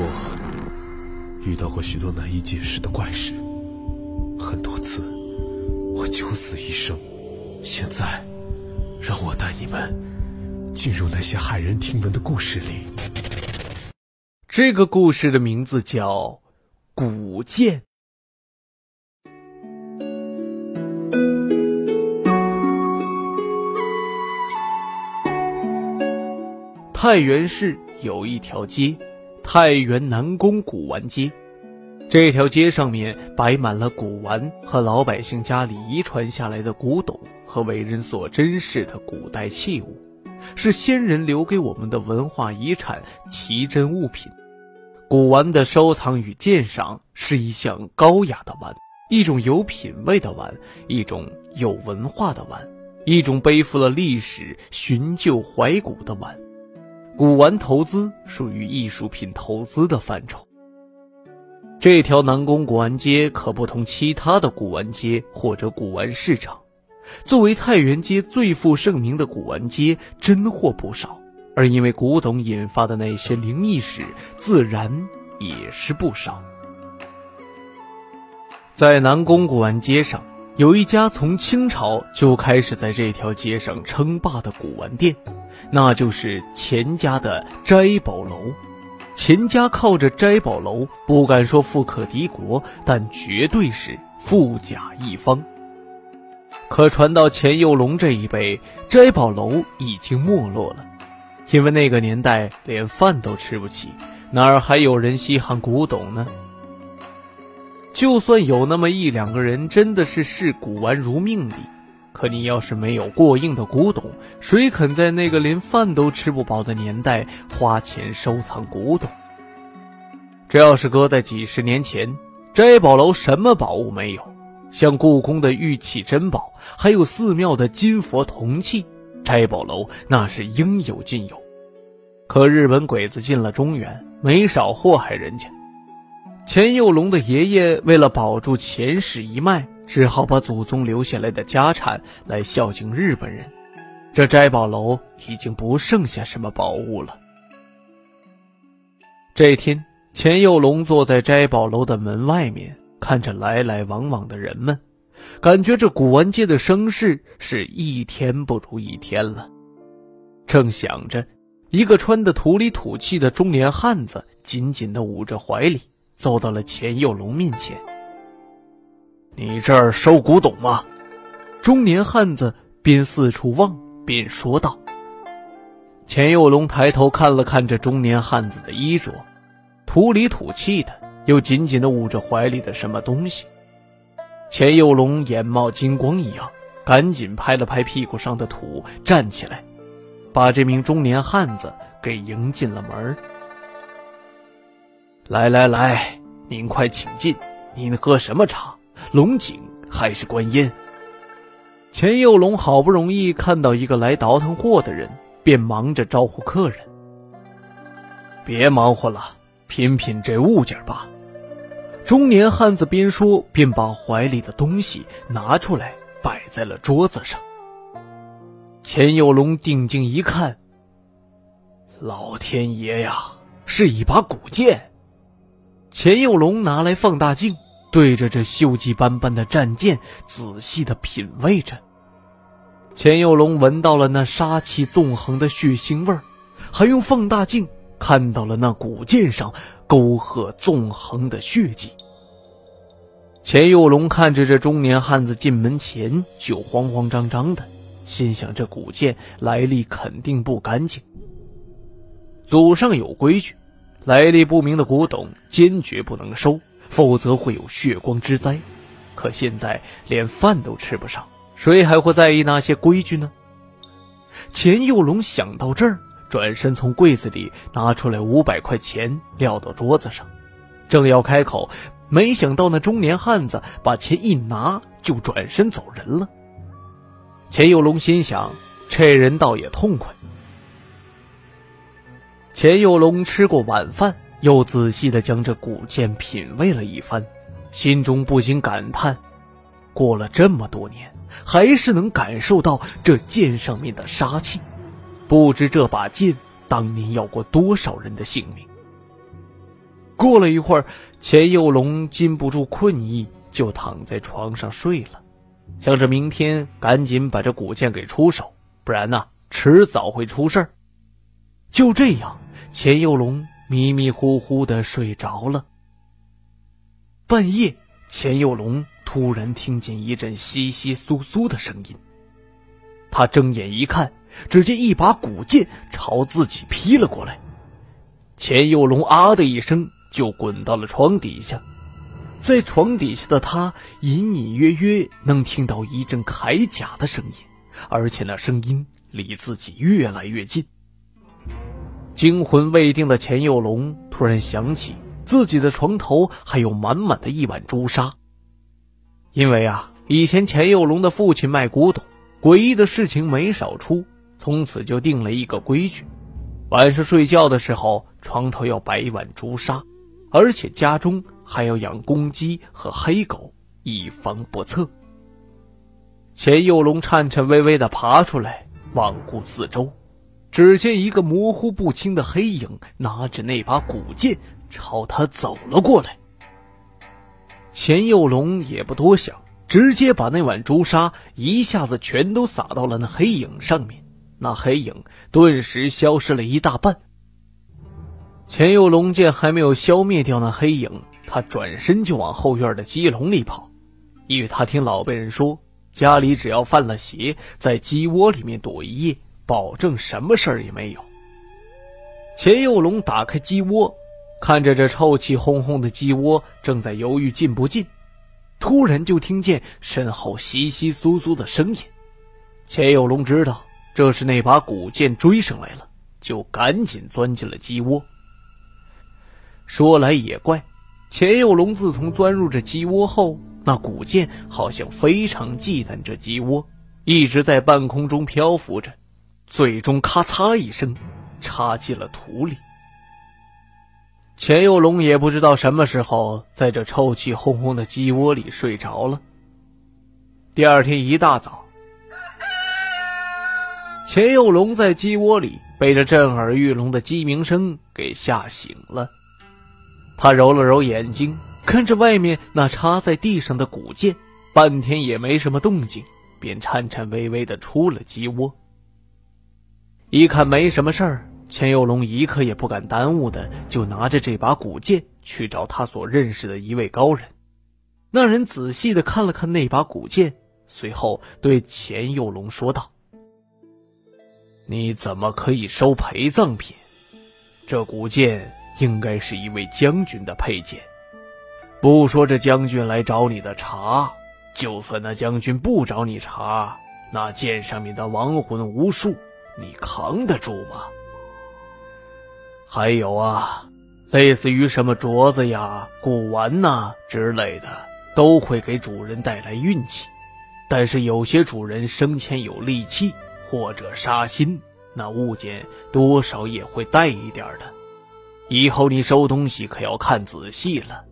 我遇到过许多难以解释的怪事，很多次我九死一生。现在，让我带你们进入那些骇人听闻的故事里。这个故事的名字叫《古剑》。太原市有一条街，太原南宫古玩街。这条街上面摆满了古玩和老百姓家里遗传下来的古董和为人所珍视的古代器物，是先人留给我们的文化遗产、奇珍物品。古玩的收藏与鉴赏是一项高雅的玩，一种有品位的玩，一种有文化的玩，一种背负了历史、寻旧怀古的玩。古玩投资属于艺术品投资的范畴。这条南宫古玩街可不同其他的古玩街或者古玩市场，作为太原街最负盛名的古玩街，真货不少，而因为古董引发的那些灵异史，自然也是不少。在南宫古玩街上，有一家从清朝就开始在这条街上称霸的古玩店。那就是钱家的斋宝楼，钱家靠着斋宝楼，不敢说富可敌国，但绝对是富甲一方。可传到钱佑龙这一辈，斋宝楼已经没落了，因为那个年代连饭都吃不起，哪儿还有人稀罕古董呢？就算有那么一两个人真的是视古玩如命的。可你要是没有过硬的古董，谁肯在那个连饭都吃不饱的年代花钱收藏古董？这要是搁在几十年前，斋宝楼什么宝物没有？像故宫的玉器珍宝，还有寺庙的金佛铜器，斋宝楼那是应有尽有。可日本鬼子进了中原，没少祸害人家。钱佑龙的爷爷为了保住钱氏一脉。只好把祖宗留下来的家产来孝敬日本人，这斋宝楼已经不剩下什么宝物了。这天，钱佑龙坐在斋宝楼的门外面，看着来来往往的人们，感觉这古玩界的声势是一天不如一天了。正想着，一个穿的土里土气的中年汉子紧紧地捂着怀里，走到了钱佑龙面前。你这儿收古董吗？中年汉子边四处望边说道。钱佑龙抬头看了看这中年汉子的衣着，土里土气的，又紧紧的捂着怀里的什么东西。钱佑龙眼冒金光一样，赶紧拍了拍屁股上的土，站起来，把这名中年汉子给迎进了门。来来来，您快请进，您喝什么茶？龙井还是观音？钱佑龙好不容易看到一个来倒腾货的人，便忙着招呼客人：“别忙活了，品品这物件吧。”中年汉子边说边把怀里的东西拿出来，摆在了桌子上。钱佑龙定睛一看，老天爷呀，是一把古剑！钱佑龙拿来放大镜。对着这锈迹斑斑的战舰仔细的品味着，钱佑龙闻到了那杀气纵横的血腥味儿，还用放大镜看到了那古剑上沟壑纵横的血迹。钱佑龙看着这中年汉子进门前就慌慌张张的，心想这古剑来历肯定不干净。祖上有规矩，来历不明的古董坚决不能收。否则会有血光之灾，可现在连饭都吃不上，谁还会在意那些规矩呢？钱佑龙想到这儿，转身从柜子里拿出来五百块钱，撂到桌子上，正要开口，没想到那中年汉子把钱一拿就转身走人了。钱佑龙心想：这人倒也痛快。钱佑龙吃过晚饭。又仔细的将这古剑品味了一番，心中不禁感叹：过了这么多年，还是能感受到这剑上面的杀气。不知这把剑当年要过多少人的性命。过了一会儿，钱佑龙禁不住困意，就躺在床上睡了，想着明天赶紧把这古剑给出手，不然呢，迟早会出事儿。就这样，钱佑龙迷迷糊糊的睡着了。半夜，钱佑龙突然听见一阵窸窸窣窣的声音。他睁眼一看，只见一把古剑朝自己劈了过来。钱佑龙啊的一声就滚到了床底下，在床底下的他隐隐约约能听到一阵铠甲的声音，而且那声音离自己越来越近。惊魂未定的钱佑龙突然想起。自己的床头还有满满的一碗朱砂，因为啊，以前钱佑龙的父亲卖古董，诡异的事情没少出，从此就定了一个规矩：晚上睡觉的时候，床头要摆一碗朱砂，而且家中还要养公鸡和黑狗，以防不测。钱佑龙颤颤巍巍地爬出来，望顾四周，只见一个模糊不清的黑影拿着那把古剑。朝他走了过来，钱佑龙也不多想，直接把那碗朱砂一下子全都撒到了那黑影上面，那黑影顿时消失了一大半。钱佑龙见还没有消灭掉那黑影，他转身就往后院的鸡笼里跑，因为他听老辈人说，家里只要犯了邪，在鸡窝里面躲一夜，保证什么事儿也没有。钱佑龙打开鸡窝。看着这臭气烘烘的鸡窝，正在犹豫进不进，突然就听见身后窸窸窣窣的声音。钱有龙知道这是那把古剑追上来了，就赶紧钻进了鸡窝。说来也怪，钱有龙自从钻入这鸡窝后，那古剑好像非常忌惮这鸡窝，一直在半空中漂浮着，最终咔嚓一声插进了土里。钱佑龙也不知道什么时候在这臭气烘烘的鸡窝里睡着了。第二天一大早，钱佑龙在鸡窝里被这震耳欲聋的鸡鸣声给吓醒了。他揉了揉眼睛，看着外面那插在地上的古剑，半天也没什么动静，便颤颤巍巍的出了鸡窝。一看没什么事儿。钱佑龙一刻也不敢耽误的，就拿着这把古剑去找他所认识的一位高人。那人仔细的看了看那把古剑，随后对钱佑龙说道：“你怎么可以收陪葬品？这古剑应该是一位将军的佩剑。不说这将军来找你的茬，就算那将军不找你茬，那剑上面的亡魂无数，你扛得住吗？”还有啊，类似于什么镯子呀、古玩呐之类的，都会给主人带来运气。但是有些主人生前有戾气或者杀心，那物件多少也会带一点的。以后你收东西可要看仔细了，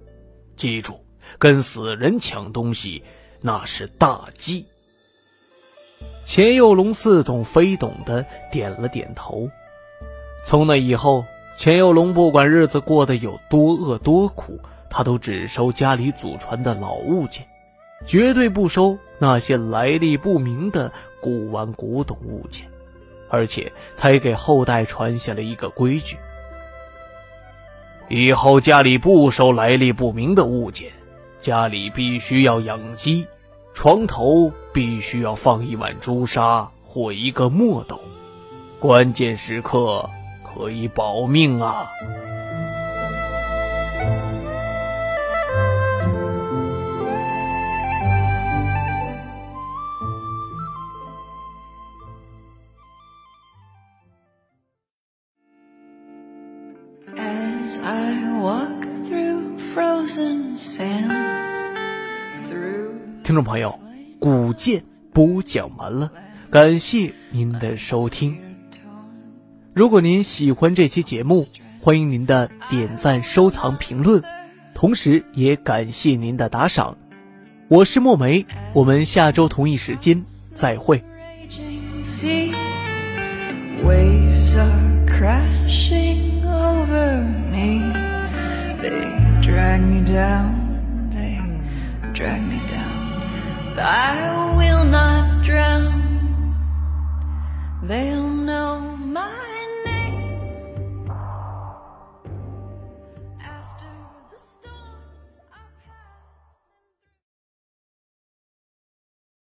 记住，跟死人抢东西那是大忌。钱佑龙似懂非懂的点了点头。从那以后。钱佑龙不管日子过得有多饿多苦，他都只收家里祖传的老物件，绝对不收那些来历不明的古玩古董物件。而且，他也给后代传下了一个规矩：以后家里不收来历不明的物件，家里必须要养鸡，床头必须要放一碗朱砂或一个墨斗，关键时刻。可以保命啊！As I walk through frozen sands, 听众朋友，古剑播讲完了，感谢您的收听。如果您喜欢这期节目，欢迎您的点赞、收藏、评论，同时也感谢您的打赏。我是墨梅，我们下周同一时间再会。Drag me down, I will not drown. They'll know my